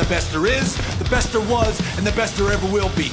The best there is, the best there was, and the best there ever will be.